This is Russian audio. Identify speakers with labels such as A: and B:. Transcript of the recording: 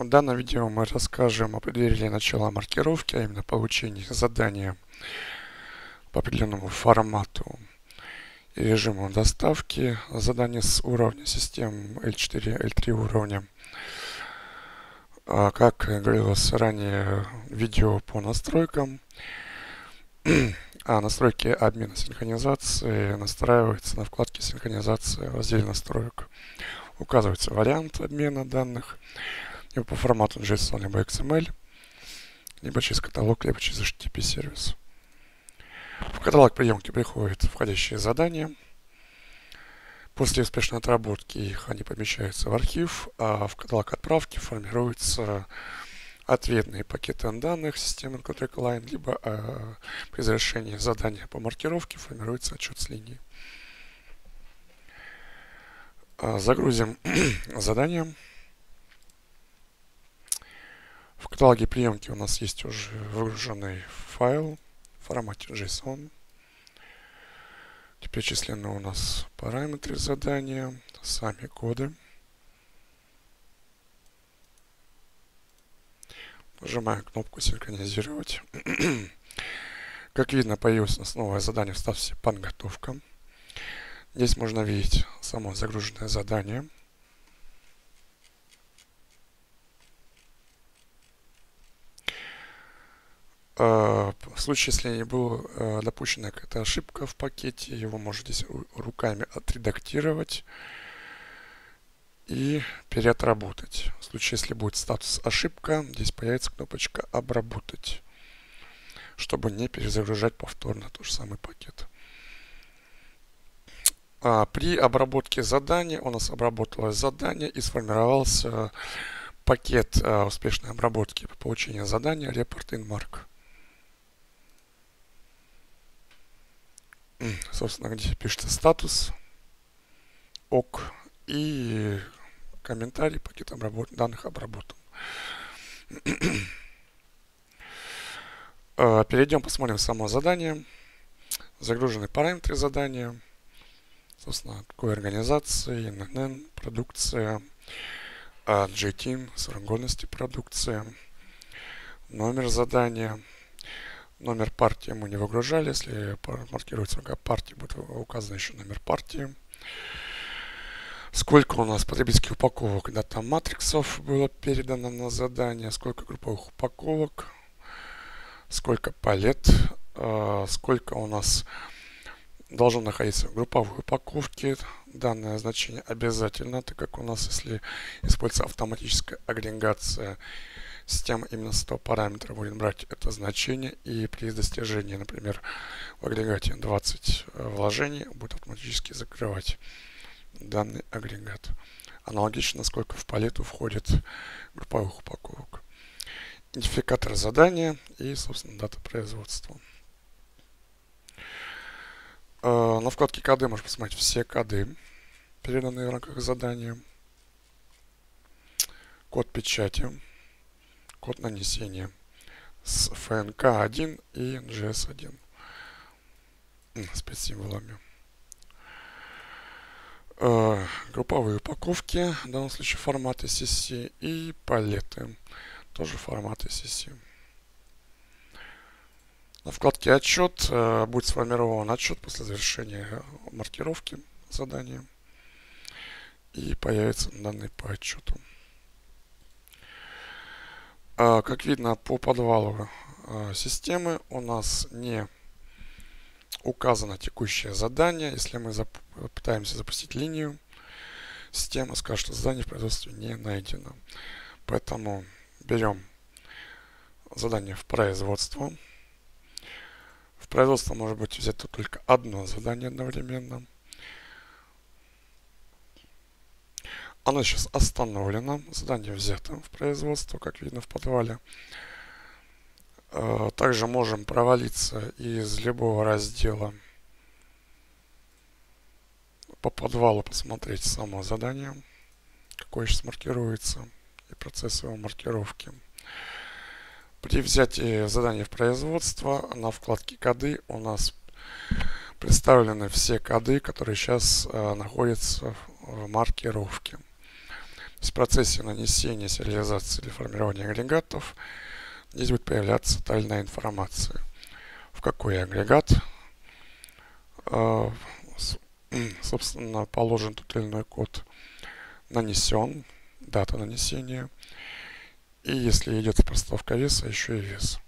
A: В данном видео мы расскажем о преддверии начала маркировки, а именно получении задания по определенному формату и режиму доставки задания с уровня систем L4, L3 уровня. А, как говорилось ранее, видео по настройкам, а настройки обмена синхронизации настраиваются на вкладке синхронизация в разделе настроек. Указывается вариант обмена данных, либо по формату JSON, либо XML, либо через каталог, либо через HTTP сервис. В каталог приемки приходят входящие задания. После успешной отработки их они помещаются в архив, а в каталог отправки формируются ответные пакеты данных системы Contract Line, либо э, при завершении задания по маркировке формируется отчет с линии. А, загрузим задание. В каталоге приемки у нас есть уже выгруженный файл в формате JSON. Теперь численны у нас параметры задания, сами коды. Нажимаем кнопку «Синхронизировать». как видно, появилось у нас новое задание в статусе «Подготовка». Здесь можно видеть само загруженное задание. В случае, если не была а, допущена какая-то ошибка в пакете, его здесь руками отредактировать и переотработать. В случае, если будет статус ошибка, здесь появится кнопочка «Обработать», чтобы не перезагружать повторно тот же самый пакет. А, при обработке задания у нас обработалось задание и сформировался пакет а, успешной обработки по получению задания Report in Собственно, где пишется статус, ок и комментарий, пакет обработ... данных обработан. А, перейдем, посмотрим само задание. Загружены параметры задания собственно, такой организации, ННН, продукция, JTeam, срок годности продукция, номер задания, номер партии мы не выгружали, если маркируется как партия, будет указан еще номер партии. Сколько у нас потребительских упаковок дата матриксов было передано на задание, сколько групповых упаковок, сколько палет, а, сколько у нас должно находиться в групповой упаковке. Данное значение обязательно, так как у нас, если используется автоматическая агрегация, система именно с этого параметра будет брать это значение и при достижении, например, в агрегате 20 э, вложений будет автоматически закрывать данный агрегат. Аналогично, сколько в палету входит групповых упаковок. Идентификатор задания и, собственно, дата производства. Э, на вкладке коды можно посмотреть все коды, переданные в рамках задания. Код печати, код нанесения с FNK1 и NGS1 спецсимволами. Э, групповые упаковки, в данном случае форматы CC и палеты, тоже форматы CC. На вкладке «Отчет» э, будет сформирован отчет после завершения маркировки задания и появятся данные по отчету. А, как видно по подвалу э, системы у нас не указано текущее задание. Если мы пытаемся запустить линию, система скажет, что задание в производстве не найдено. Поэтому берем задание в производство. В производство может быть взято только одно задание одновременно. Оно сейчас остановлено. Задание взято в производство, как видно в подвале. Э, также можем провалиться из любого раздела по подвалу, посмотреть само задание, какое сейчас маркируется, и процесс его маркировки. При взятии задания в производство на вкладке коды у нас представлены все коды, которые сейчас э, находятся в маркировке. В процессе нанесения, сериализации или формирования агрегатов здесь будет появляться тайная информация. В какой агрегат, э, собственно, положен тот или иной код, нанесен, дата нанесения, и если идет проставка веса, еще и вес.